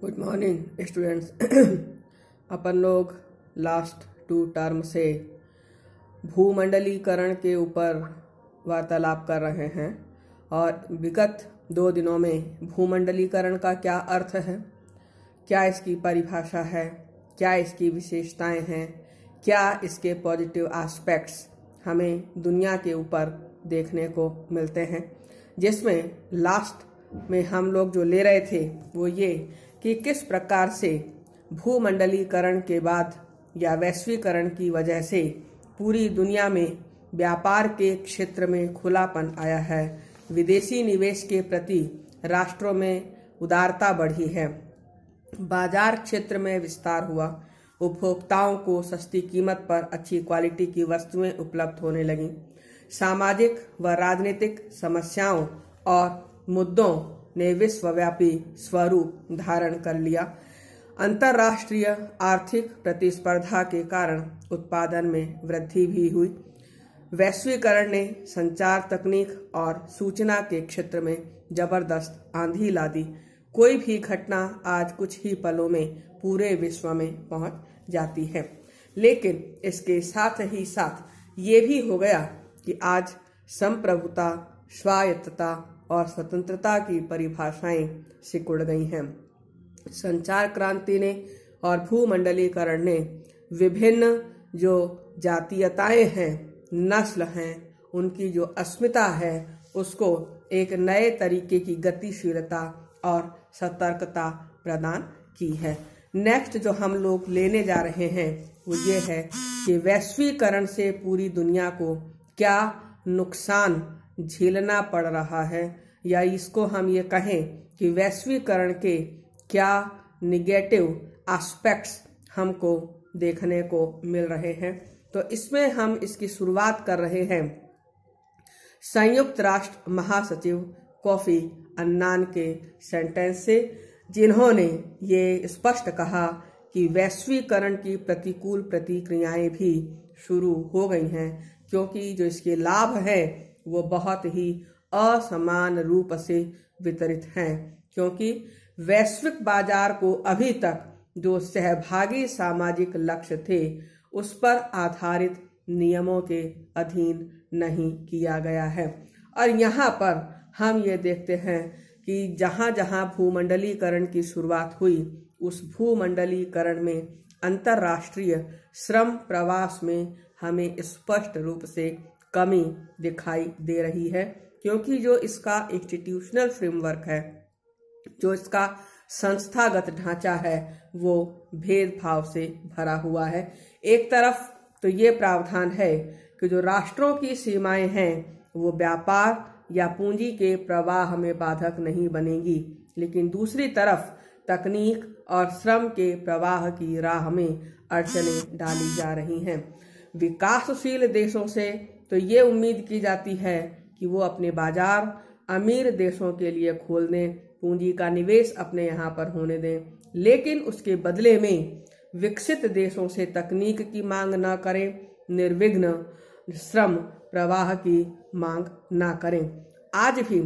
Good morning students अपन लोग last to term से भूमंडलीकरण के ऊपर वार्तालाप कर रहे हैं और विगत दो दिनों में भूमंडलीकरण का क्या अर्थ है? क्या इसकी परिभाषा है? क्या इसकी विशेषताएँ हैं? क्या इसके पॉजिटिव एस्पेक्ट्स हमें दुनिया के ऊपर देखने को मिलते हैं? जिसमें लास्ट में हम लोग जो ले रहे थे वो ये कि किस प्रकार से भूमंडलीकरण के बाद या वैश्वीकरण की वजह से पूरी दुनिया में व्यापार के क्षेत्र में खुलापन आया है। विदेशी निवेश के प्रति राष्ट्रों में उदारता बढ़ी है। बाज़ार क्षेत्र में विस्तार हुआ। उपभोक्ताओं को सस्ती कीमत पर अच्छी क्वालिटी की वस्तुएँ उपलब्ध होने लगी। सामाजिक व राजनीतिक समस्याओं और मुद्दों ने विश्वव्यापी स्वरूप धारण कर लिया। अंतर्राष्ट्रीय आर्थिक प्रतिस्पर्धा के कारण उत्पादन में वृद्धि भी हुई। वैश्वीकरण ने संचार तकनीक और सूचना के क्षेत्र में ज़बरदस्त आंधी ला दी। कोई भी घटना आज कुछ ही पलों में पूरे विश्व में पहुँच जाती है। लेकिन इसके साथ ही साथ ये भी हो गया कि आज संप्रभुता, स्वायत्तता और स्वतंत्रता की परिभाषाएँ सिकुड़ गई हैं। संचार क्रांति ने और भूमंडलीकरण ने विभिन्न जो जातीयताएँ हैं, नस्ल हैं, उनकी जो अस्मिता है, उसको एक नए तरीके की गतिशीलता और सतर्कता प्रदान की है। नेक्स्ट जो हम लोग लेने जा रहे हैं, वो ये है कि वैश्वीकरण से पूरी दुनिया को क्या नुकसान झेलना पड़ रहा है या इसको हम ये कहें कि वैश्वीकरण के क्या निगेटिव एस्पेक्ट्स हमको देखने को मिल रहे हैं। तो इसमें हम इसकी शुरुआत कर रहे हैं। संयुक्त राष्ट्र महासचिव कॉफ़ी अन्नान के सेंटेंस से, जिन्होंने ये स्पष्ट कहा कि वैश्वीकरण की प्रतिकूल प्रतिक्रियाएँ भी शुरू हो गई हैं, क्योंकि जो इसके लाभ हैं वो बहुत ही असमान रूप से वितरित हैं, क्योंकि वैश्विक बाज़ार को अभी तक जो सहभागी सामाजिक लक्ष्य थे, उस पर आधारित नियमों के अधीन नहीं किया गया है। और यहाँ पर हम ये देखते हैं कि जहाँ जहाँ भूमंडलीकरण की शुरुआत हुई, उस भूमंडलीकरण में अंतर्राष्ट्रीय श्रम प्रवास में हमें स्पष्ट रूप से कमी दिखाई दे रही है, क्योंकि जो इसका इंस्टीट्यूशनल फ्रेमवर्क है, जो इसका संस्थागत ढांचा है, वो भेदभाव से भरा हुआ है। एक तरफ़ तो ये प्रावधान है कि जो राष्ट्रों की सीमाएँ हैं, वो व्यापार या पूंजी के प्रवाह में बाधक नहीं बनेगी, लेकिन दूसरी तरफ़ तकनीक और श्रम के प्रवाह की राह में अड़चने डाली जा रही हैं। विकासशील देशों से तो ये उम्मीद की जाती है कि वो अपने बाज़ार, अमीर देशों के लिए खोल दें पूंजी का निवेश अपने यहाँ पर होने दें। लेकिन उसके बदले में विकसित देशों से तकनीक की मांग ना करें, निर्विघ्न श्रम प्रवाह की मांग ना करें। आज भी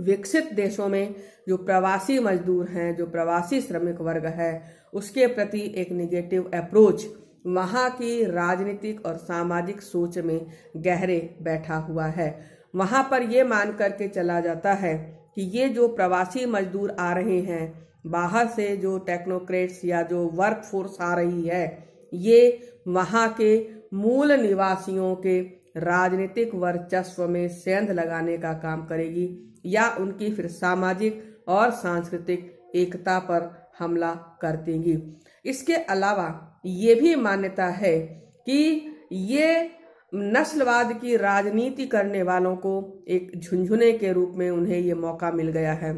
विकसित देशों में जो प्रवासी मजदूर हैं, जो प्रवासी श्रमिक वर्ग है, उसके प्रति एक निगेटिव अप्रोच वहाँ की राजनीतिक और सामाजिक सोच में गहरे बैठा हुआ है। वहाँ पर ये मान करके चला जाता है कि ये जो प्रवासी मजदूर आ रहे हैं, बाहर से जो टेक्नोक्रेट्स या जो वर्क फोर्स आ रही है, ये वहाँ के मूल निवासियों के राजनीतिक वर्चस्व में सेंध लगाने का काम करेगी या उनकी फिर सामाजिक और सांस्कृतिक एकता पर हमला कर देंगी। इसके अलावा ये भी मान्यता है कि ये नस्लवाद की राजनीति करने वालों को एक झुंझुने के रूप में उन्हें ये मौका मिल गया है,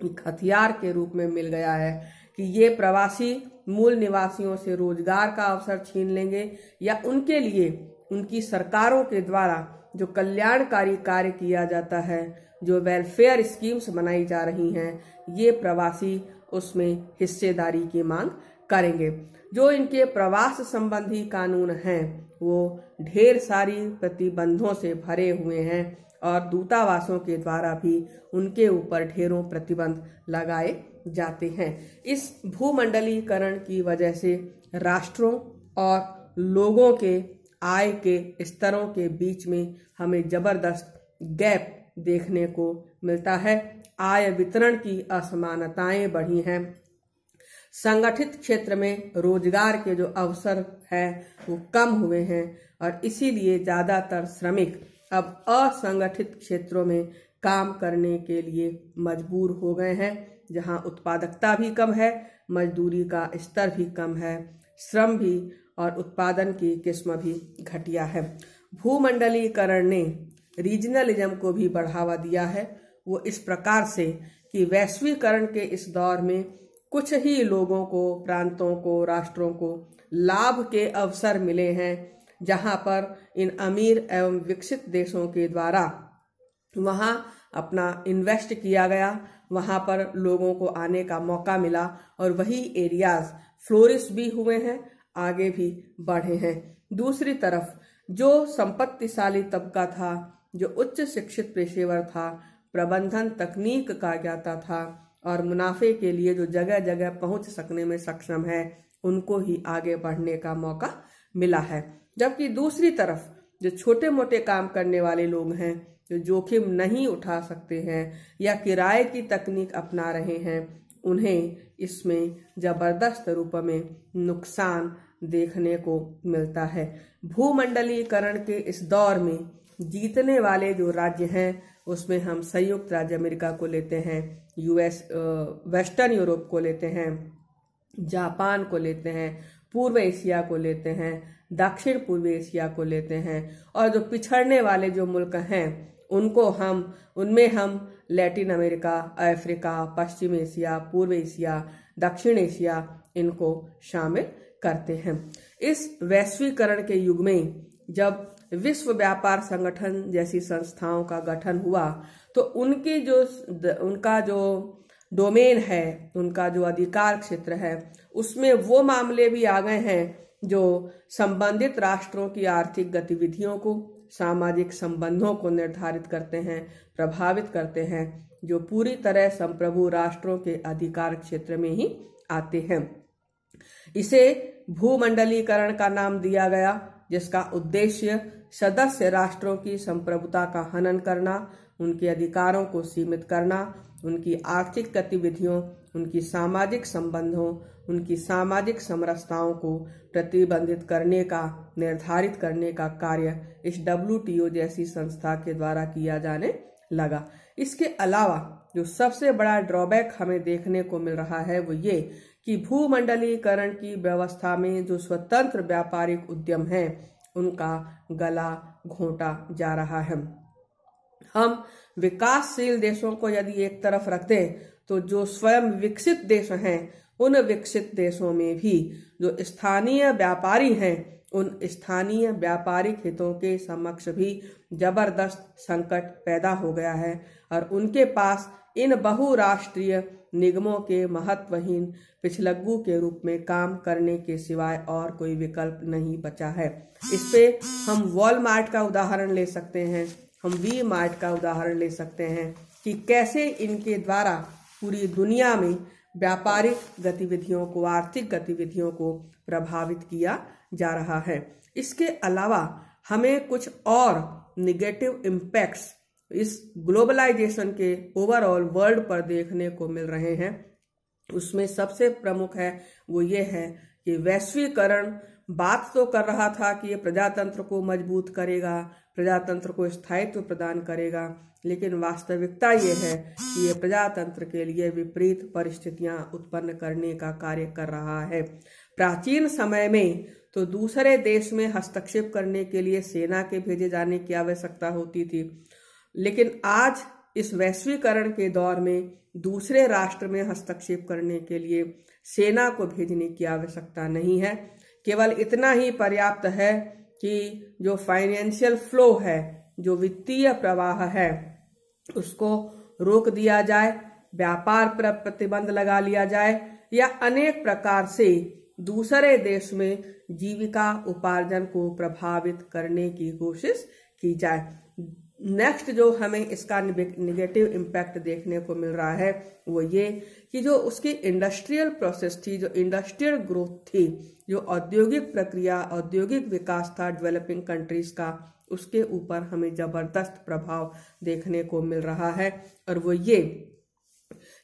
एक हथियार के रूप में मिल गया है कि ये प्रवासी मूल निवासियों से रोज़गार का अवसर छीन लेंगे या उनके लिए उनकी सरकारों के द्वारा जो कल्याणकारी कार्य किया जाता है, जो वेलफेयर स्कीम्स बनाई जा रही हैं, ये प्रवासी उसमें हिस्सेदारी की मांग करेंगे। जो इनके प्रवास संबंधी कानून हैं, वो ढेर सारी प्रतिबंधों से भरे हुए हैं और दूतावासों के द्वारा भी उनके ऊपर ढेरों प्रतिबंध लगाए जाते हैं। इस भूमंडलीकरण की वजह से राष्ट्रों और लोगों के आय के स्तरों के बीच में हमें ज़बरदस्त गैप देखने को मिलता है। आय वितरण की असमानताएँ बढ़ी हैं। संगठित क्षेत्र में रोज़गार के जो अवसर है, वो कम हुए हैं और इसीलिए ज़्यादातर श्रमिक अब असंगठित क्षेत्रों में काम करने के लिए मजबूर हो गए हैं, जहाँ उत्पादकता भी कम है, मजदूरी का स्तर भी कम है, श्रम भी और उत्पादन की किस्म भी घटिया है। भूमंडलीकरण ने रीजनलिज्म को भी बढ़ावा दिया है। वो इस प्रकार से कि वैश्वीकरण के इस दौर में कुछ ही लोगों को, प्रांतों को, राष्ट्रों को लाभ के अवसर मिले हैं, जहाँ पर इन अमीर एवं विकसित देशों के द्वारा वहाँ अपना इन्वेस्ट किया गया, वहाँ पर लोगों को आने का मौका मिला और वही एरियाज़ फ्लोरिश भी हुए हैं, आगे भी बढ़े हैं। दूसरी तरफ़, जो संपत्तिशाली तबका था, जो उच्च शिक्षित पेशेवर था, प्रबंधन तकनीक का ज्ञाता था और मुनाफे के लिए जो जगह जगह पहुँच सकने में सक्षम है, उनको ही आगे बढ़ने का मौका मिला है। जबकि दूसरी तरफ़, जो छोटे मोटे काम करने वाले लोग हैं, जो जोखिम नहीं उठा सकते हैं या किराए की तकनीक अपना रहे हैं, उन्हें इसमें ज़बरदस्त रूप में नुकसान देखने को मिलता है। भूमंडलीकरण के इस दौर में जीतने वाले जो राज्य हैं उसमें हम संयुक्त राज्य अमेरिका को लेते हैं यूएस वेस्टर्न यूरोप को लेते हैं जापान को लेते हैं, पूर्व एशिया को लेते हैं, दक्षिण पूर्व एशिया को लेते हैं और जो पिछड़ने वाले जो मुल्क हैं, उनको हम, उनमें हम लैटिन अमेरिका, अफ्रीका, पश्चिम एशिया, पूर्व एशिया, दक्षिण एशिया इनको शामिल करते हैं। इस वैश्वीकरण के युग में जब विश्व व्यापार संगठन जैसी संस्थाओं का गठन हुआ तो उनकी जो उनका जो डोमेन है, उनका जो अधिकार क्षेत्र है, उसमें वो मामले भी आ गए हैं जो संबंधित राष्ट्रों की आर्थिक गतिविधियों को, सामाजिक संबंधों को निर्धारित करते हैं, प्रभावित करते हैं, जो पूरी तरह संप्रभु राष्ट्रों के अधिकार क्षेत्र में ही आते हैं। इसे भूमंडलीकरण का नाम दिया गया जिसका उद्देश्य सदस्य राष्ट्रों की संप्रभुता का हनन करना, उनके अधिकारों को सीमित करना, उनकी आर्थिक गतिविधियों, उनकी सामाजिक संबंधों, उनकी सामाजिक समरसताओं को प्रतिबंधित करने का, निर्धारित करने का कार्य इस डब्ल्यू जैसी संस्था के द्वारा किया जाने लगा। इसके अलावा जो सबसे बड़ा ड्रॉबैक हमें देखने को मिल रहा है वो ये कि भूमंडलीकरण की व्यवस्था में जो स्वतंत्र व्यापारिक उद्यम है, उनका गला घोटा जा रहा है। हम विकासशील देशों को यदि एक तरफ़ रख दें तो जो स्वयं विकसित देश हैं, उन विकसित देशों में भी जो स्थानीय व्यापारी हैं, उन स्थानीय व्यापारिक हितों के समक्ष भी ज़बरदस्त संकट पैदा हो गया है। और उनके पास इन बहुराष्ट्रीय निगमों के महत्वहीन पिछलग्गू के रूप में काम करने के सिवाय और कोई विकल्प नहीं बचा है। इस पे हम वॉलमार्ट का उदाहरण ले सकते हैं, हम वी मार्ट का उदाहरण ले सकते हैं कि कैसे इनके द्वारा पूरी दुनिया में व्यापारिक गतिविधियों को, आर्थिक गतिविधियों को प्रभावित किया जा रहा है। इसके अलावा हमें कुछ और निगेटिव इम्पैक्ट्स इस ग्लोबलाइजेशन के ओवरऑल वर्ल्ड पर देखने को मिल रहे हैं। उसमें सबसे प्रमुख है, वो ये है कि वैश्वीकरण, बात तो कर रहा था कि ये प्रजातंत्र को मज़बूत करेगा, प्रजातंत्र को स्थायित्व प्रदान करेगा, लेकिन वास्तविकता ये है कि ये प्रजातंत्र के लिए विपरीत परिस्थितियाँ उत्पन्न करने का कार्य कर रहा है। प्राचीन समय में तो दूसरे देश में हस्तक्षेप करने के लिए सेना के भेजे जाने की आवश्यकता होती थी। लेकिन आज इस वैश्वीकरण के दौर में दूसरे राष्ट्र में हस्तक्षेप करने के लिए सेना को भेजने की आवश्यकता नहीं है। केवल इतना ही पर्याप्त है कि जो फाइनेंशियल फ्लो है, जो वित्तीय प्रवाह है, उसको रोक दिया जाए, व्यापार पर प्रतिबंध लगा लिया जाए या अनेक प्रकार से दूसरे देश में जीविका उपार्जन को प्रभावित करने की कोशिश की जाए। नेक्स्ट जो हमें इसका निगेटिव इम्पैक्ट देखने को मिल रहा है, वो ये कि जो उसकी इंडस्ट्रियल प्रोसेस थी, जो इंडस्ट्रियल ग्रोथ थी, जो औद्योगिक प्रक्रिया, औद्योगिक विकास था डेवलपिंग कंट्रीज़ का, उसके ऊपर हमें ज़बरदस्त प्रभाव देखने को मिल रहा है। और वो ये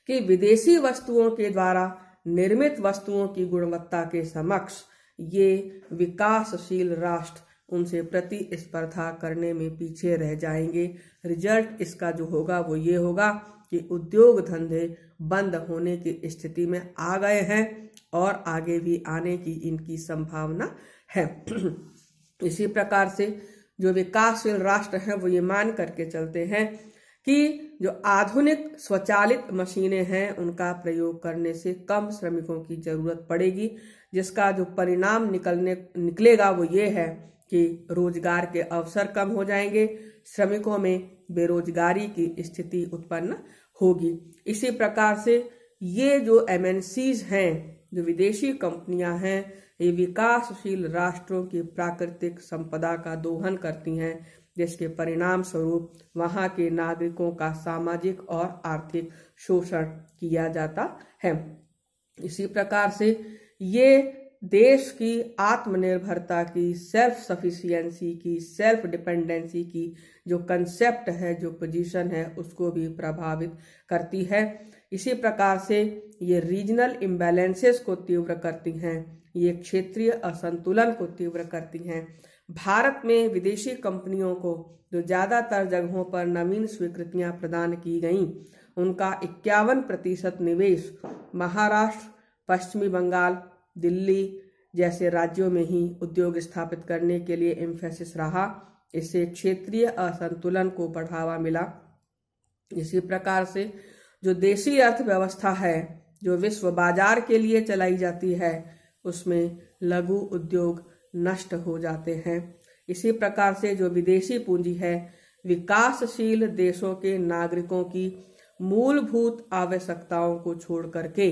कि विदेशी वस्तुओं के द्वारा, निर्मित वस्तुओं की गुणवत्ता के समक्ष ये विकासशील राष्ट्र उनसे प्रतिस्पर्धा करने में पीछे रह जाएँगे। रिज़ल्ट इसका जो होगा, वो ये होगा कि उद्योग धंधे बंद होने की स्थिति में आ गए हैं और आगे भी आने की इनकी संभावना है। इसी प्रकार से जो विकासशील राष्ट्र हैं, वो ये मान करके चलते हैं कि जो आधुनिक स्वचालित मशीनें हैं, उनका प्रयोग करने से कम श्रमिकों की ज़रूरत पड़ेगी। जिसका जो परिणाम निकलने, निकलेगा, वो ये है कि रोज़गार के अवसर कम हो जाएँगे, श्रमिकों में बेरोजगारी की स्थिति उत्पन्न होगी। इसी प्रकार से ये जो एमएनसीज हैं, जो विदेशी कंपनियाँ हैं, ये विकासशील राष्ट्रों की प्राकृतिक संपदा का दोहन करती हैं, जिसके परिणाम स्वरूप वहाँ के नागरिकों का सामाजिक और आर्थिक शोषण किया जाता है। इसी प्रकार से ये देश की आत्मनिर्भरता की सेल्फ सफिशियंसी की सेल्फ डिपेंडेंसी की जो कंसेप्ट है, जो पोजीशन है, उसको भी प्रभावित करती है। इसी प्रकार से ये रीजनल इम्बैलेंसेस को तीव्र करती हैं, ये क्षेत्रीय असंतुलन को तीव्र करती हैं। भारत में विदेशी कंपनियों को जो ज़्यादातर जगहों पर नवीन स्वीकृतियाँ प्रदान की गईं, उनका इक्यावन प्रतिशत निवेश महाराष्ट्र, पश्चिमी बंगाल दिल्ली जैसे राज्यों में ही उद्योग स्थापित करने के लिए इम्फेसिस रहा। इससे क्षेत्रीय असंतुलन को बढ़ावा मिला। इसी प्रकार से जो देशी अर्थव्यवस्था है, जो विश्व बाज़ार के लिए चलाई जाती है, उसमें लघु उद्योग नष्ट हो जाते हैं। इसी प्रकार से जो विदेशी पूंजी है, विकासशील देशों के नागरिकों की मूलभूत आवश्यकताओं को छोड़ करके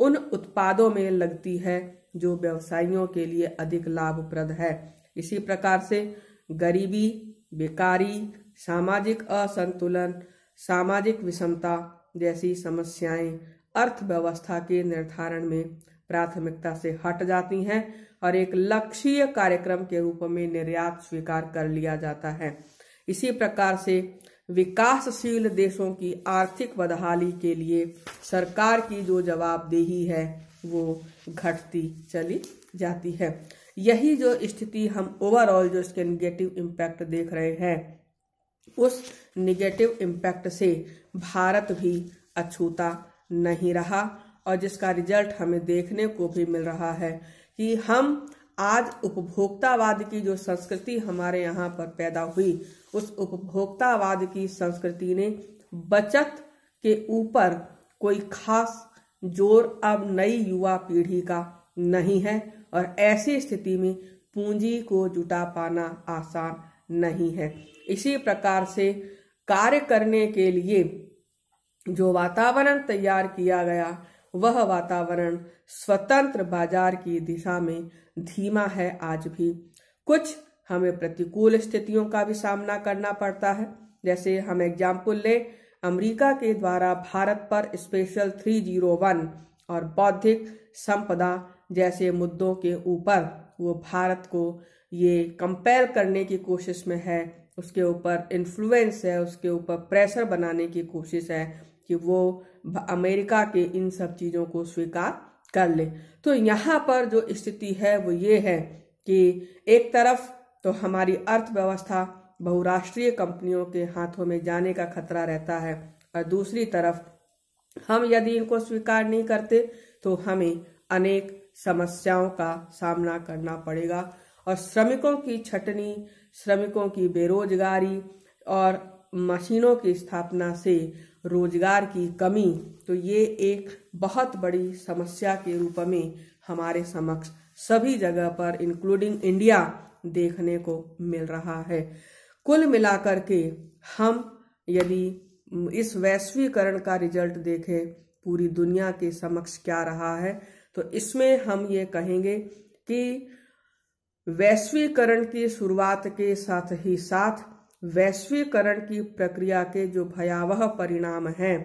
उन उत्पादों में लगती है जो व्यवसायियों के लिए अधिक लाभप्रद है। इसी प्रकार से गरीबी, बेकारी, सामाजिक असंतुलन, सामाजिक विषमता जैसी समस्याएँ अर्थव्यवस्था के निर्धारण में प्राथमिकता से हट जाती हैं और एक लक्ष्य कार्यक्रम के रूप में निर्यात स्वीकार कर लिया जाता है। इसी प्रकार से विकासशील देशों की आर्थिक बदहाली के लिए सरकार की जो जवाबदेही है, वो घटती चली जाती है। यही जो स्थिति हम ओवरऑल जो इसके निगेटिव इम्पैक्ट देख रहे हैं, उस निगेटिव इम्पैक्ट से भारत भी अछूता नहीं रहा। और जिसका रिज़ल्ट हमें देखने को भी मिल रहा है कि हम आज उपभोक्तावाद की जो संस्कृति हमारे यहाँ पर पैदा हुई, उस उपभोक्तावाद की संस्कृति ने बचत के ऊपर कोई खास ज़ोर अब नई युवा पीढ़ी का नहीं है और ऐसी स्थिति में पूंजी को जुटा पाना आसान नहीं है। इसी प्रकार से कार्य करने के लिए जो वातावरण तैयार किया गया वह वातावरण स्वतंत्र बाज़ार की दिशा में धीमा है आज भी। कुछ हमें प्रतिकूल स्थितियों का भी सामना करना पड़ता है। जैसे हम एग्ज़ाम्पल ले, अमेरिका के द्वारा भारत पर स्पेशल 301 और बौद्धिक संपदा जैसे मुद्दों के ऊपर वो भारत को ये कंपेयर करने की कोशिश में है। उसके ऊपर इन्फ्लुएंस है, उसके ऊपर प्रेशर बनाने की कोशिश है। कि वो अमेरिका के इन सब चीज़ों को स्वीकार कर ले। तो यहाँ पर जो स्थिति है वो ये है कि एक तरफ़ तो हमारी अर्थव्यवस्था बहुराष्ट्रीय कंपनियों के हाथों में जाने का खतरा रहता है और दूसरी तरफ़ हम यदि इनको स्वीकार नहीं करते तो हमें अनेक समस्याओं का सामना करना पड़ेगा और श्रमिकों की छटनी, श्रमिकों की बेरोजगारी और मशीनों की स्थापना से रोज़गार की कमी तो ये एक बहुत बड़ी समस्या के रूप में हमारे समक्ष सभी जगह पर इंक्लूडिंग इंडिया देखने को मिल रहा है। कुल मिलाकर के हम यदि इस वैश्वीकरण का रिज़ल्ट देखें, पूरी दुनिया के समक्ष क्या रहा है तो इसमें हम ये कहेंगे कि वैश्वीकरण की शुरुआत के साथ ही साथ वैश्वीकरण की प्रक्रिया के जो भयावह परिणाम हैं,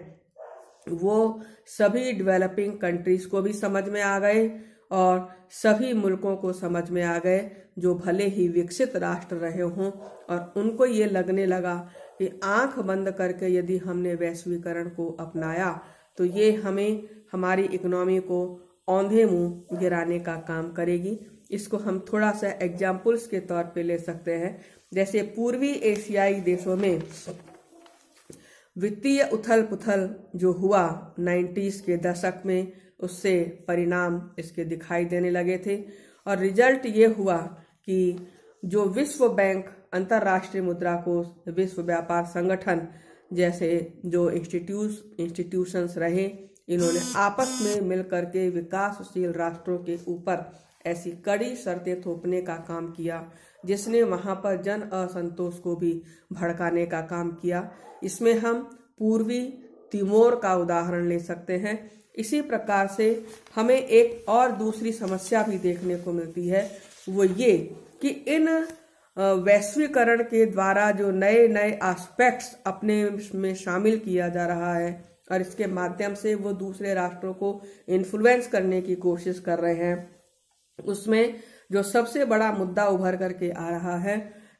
वो सभी डेवलपिंग कंट्रीज़ को भी समझ में आ गए और सभी मुल्कों को समझ में आ गए, जो भले ही विकसित राष्ट्र रहे हों, और उनको ये लगने लगा कि आँख बंद करके यदि हमने वैश्वीकरण को अपनाया तो ये हमें, हमारी इकोनॉमी को औंधे मुँह गिराने का काम करेगी। इसको हम थोड़ा सा एग्जाम्पल्स के तौर पे ले सकते हैं। जैसे पूर्वी एशियाई देशों में वित्तीय उथल पुथल जो हुआ 90s के दशक में उससे परिणाम इसके दिखाई देने लगे थे। और रिज़ल्ट ये हुआ कि जो विश्व बैंक, अंतर्राष्ट्रीय मुद्रा कोष, विश्व व्यापार संगठन जैसे जो इंस्टीट्यूट इंस्टीट्यूशंस रहे, इन्होंने आपस में मिलकर के विकासशील राष्ट्रों के ऊपर ऐसी कड़ी शर्तें थोपने का काम किया। जिसने वहाँ पर जन असंतोष को भी भड़काने का काम किया। इसमें हम पूर्वी तिमोर का उदाहरण ले सकते हैं। इसी प्रकार से हमें एक और दूसरी समस्या भी देखने को मिलती है, वो ये कि इन वैश्वीकरण के द्वारा जो नए नए एस्पेक्ट्स अपने में शामिल किया जा रहा है और इसके माध्यम से वो दूसरे राष्ट्रों को इन्फ्लुएंस करने की कोशिश कर रहे हैं, उसमें जो सबसे बड़ा मुद्दा उभर करके आ रहा है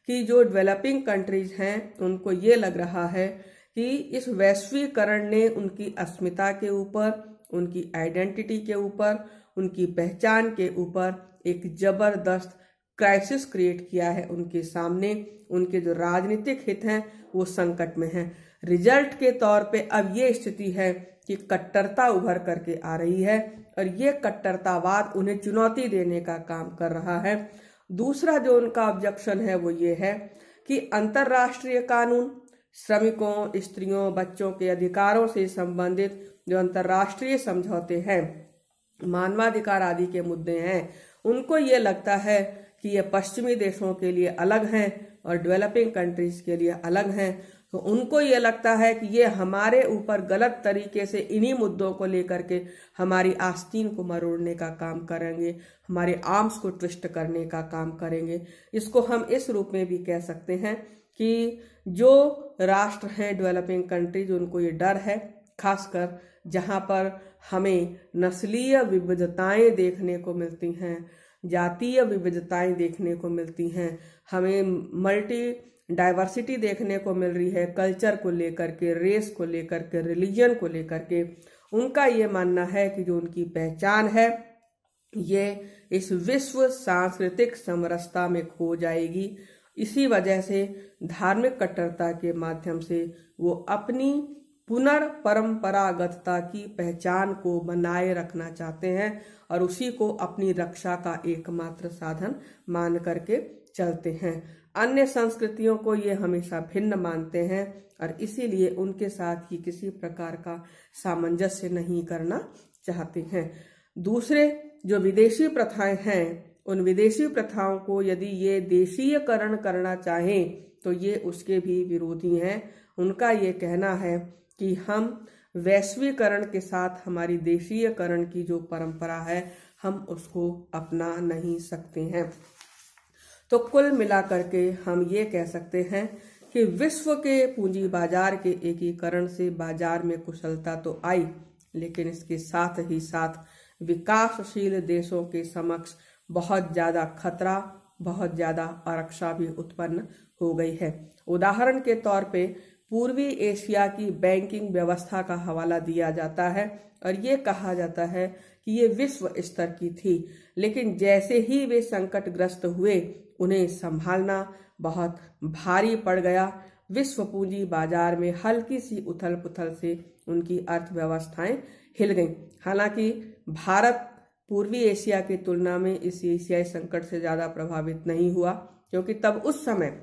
कि जो डेवलपिंग कंट्रीज़ हैं, उनको ये लग रहा है कि इस वैश्वीकरण ने उनकी अस्मिता के ऊपर, उनकी आइडेंटिटी के ऊपर, उनकी पहचान के ऊपर एक ज़बरदस्त क्राइसिस क्रिएट किया है उनके सामने। उनके जो राजनीतिक हित हैं, वो संकट में हैं। रिज़ल्ट के तौर पे अब ये स्थिति है कि कट्टरता उभर करके आ रही है। और ये कट्टरतावाद उन्हें चुनौती देने का काम कर रहा है। दूसरा जो उनका ऑब्जेक्शन है वो ये है कि अंतर्राष्ट्रीय कानून, श्रमिकों, स्त्रियों, बच्चों के अधिकारों से संबंधित जो अंतर्राष्ट्रीय समझौते हैं, मानवाधिकार आदि के मुद्दे हैं, उनको ये लगता है कि ये पश्चिमी देशों के लिए अलग हैं और डेवलपिंग कंट्रीज़ के लिए अलग हैं। तो उनको ये लगता है कि ये हमारे ऊपर गलत तरीके से इन्हीं मुद्दों को लेकर के हमारी आस्तीन को मरोड़ने का काम करेंगे, हमारे आर्म्स को ट्विस्ट करने का काम करेंगे। इसको हम इस रूप में भी कह सकते हैं कि जो राष्ट्र हैं डेवलपिंग कंट्रीज़ उनको ये डर है, खासकर जहाँ पर हमें नस्लीय विविधताएँ देखने को मिलती हैं, जातीय विविधताएँ देखने को मिलती हैं। हमें मल्टी डाइवर्सिटी देखने को मिल रही है, कल्चर को लेकर के, रेस को लेकर के, रिलीजन को लेकर के। उनका ये मानना है कि जो उनकी पहचान है, ये इस विश्व सांस्कृतिक समरसता में खो जाएगी। इसी वजह से धार्मिक कट्टरता के माध्यम से वो अपनी पुनर्परंपरागतता की पहचान को बनाए रखना चाहते हैं और उसी को अपनी रक्षा का एकमात्र साधन मान करके चलते हैं। अन्य संस्कृतियों को ये हमेशा भिन्न मानते हैं और इसीलिए उनके साथ ही किसी प्रकार का सामंजस्य नहीं करना चाहते हैं। दूसरे, जो विदेशी प्रथाएँ हैं, उन विदेशी प्रथाओं को यदि ये देशीयकरण करना चाहें तो ये उसके भी विरोधी हैं। उनका ये कहना है कि हम वैश्वीकरण के साथ हमारी देशीयकरण की जो परंपरा है, हम उसको अपना नहीं सकते हैं। तो कुल मिलाकर के हम ये कह सकते हैं कि विश्व के पूंजी बाज़ार के एकीकरण से बाज़ार में कुशलता तो आई, लेकिन इसके साथ ही साथ विकासशील देशों के समक्ष बहुत ज़्यादा खतरा, बहुत ज़्यादा आरक्षा भी उत्पन्न हो गई है। उदाहरण के तौर पे पूर्वी एशिया की बैंकिंग व्यवस्था का हवाला दिया जाता है और ये कहा जाता है कि ये विश्व स्तर की थी, लेकिन जैसे ही वे संकटग्रस्त हुए उन्हें संभालना बहुत भारी पड़ गया। विश्व पूंजी बाज़ार में हल्की सी उथल पुथल से उनकी अर्थव्यवस्थाएँ हिल गईं। हालाँकि भारत पूर्वी एशिया की तुलना में इस एशियाई संकट से ज़्यादा प्रभावित नहीं हुआ, क्योंकि तब उस समय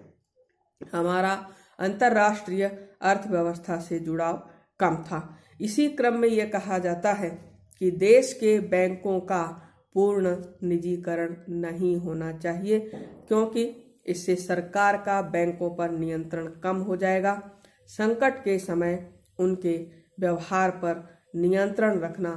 हमारा अंतर्राष्ट्रीय अर्थव्यवस्था से जुड़ाव कम था। इसी क्रम में यह कहा जाता है कि देश के बैंकों का पूर्ण निजीकरण नहीं होना चाहिए, क्योंकि इससे सरकार का बैंकों पर नियंत्रण कम हो जाएगा। संकट के समय उनके व्यवहार पर नियंत्रण रखना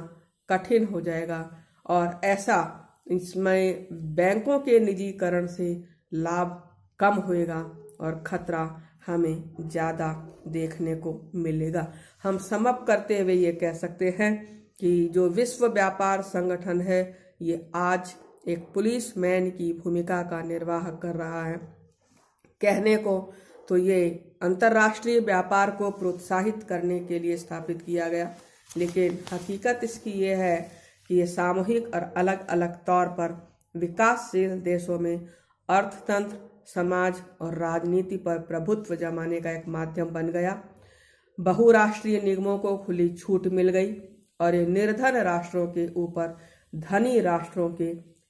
कठिन हो जाएगा, और ऐसा इसमें बैंकों के निजीकरण से लाभ कम होएगा और खतरा हमें ज़्यादा देखने को मिलेगा। हम समप करते हुए ये कह सकते हैं कि जो विश्व व्यापार संगठन है ये आज एक पुलिस मैन की भूमिका का निर्वाह कर रहा है। कहने को तो ये अंतर्राष्ट्रीय व्यापार को प्रोत्साहित करने के लिए स्थापित किया गया, लेकिन हकीकत इसकी ये है कि ये सामूहिक और अलग अलग तौर पर विकासशील देशों में अर्थतंत्र, समाज और राजनीति पर प्रभुत्व जमाने का एक माध्यम बन गया। बहुराष्ट्रीय निगमों को खुली छूट मिल गई और ये निर्धन राष्ट्रों के ऊपर धनी राष्ट्रों के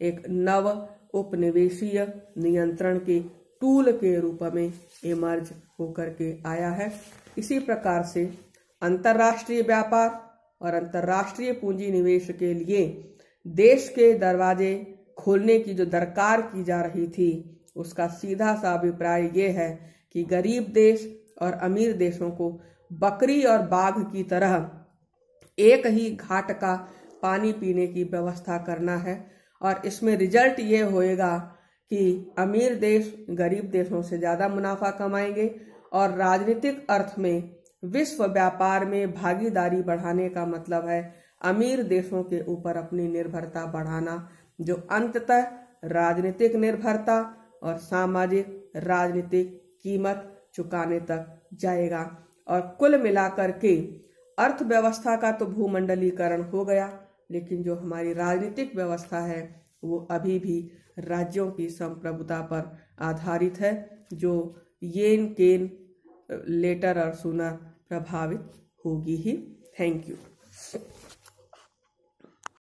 एक नव उपनिवेशीय नियंत्रण के टूल के रूप में इमर्ज होकर के आया है। इसी प्रकार से अंतर्राष्ट्रीय व्यापार और अंतर्राष्ट्रीय पूंजी निवेश के लिए देश के दरवाजे खोलने की जो दरकार की जा रही थी, उसका सीधा सा अभिप्राय ये है कि गरीब देश और अमीर देशों को बकरी और बाघ की तरह एक ही घाट का पानी पीने की व्यवस्था करना है। और इसमें रिज़ल्ट ये होएगा कि अमीर देश गरीब देशों से ज़्यादा मुनाफा कमाएँगे और राजनीतिक अर्थ में विश्व व्यापार में भागीदारी बढ़ाने का मतलब है अमीर देशों के ऊपर अपनी निर्भरता बढ़ाना, जो अंततः राजनीतिक निर्भरता और सामाजिक राजनीतिक कीमत चुकाने तक जाएगा। और कुल मिलाकर के अर्थव्यवस्था का तो भूमंडलीकरण हो गया। लेकिन जो हमारी राजनीतिक व्यवस्था है, वो अभी भी राज्यों की संप्रभुता पर आधारित है, जो येन केन लेटर और सुना प्रभावित होगी ही। Thank you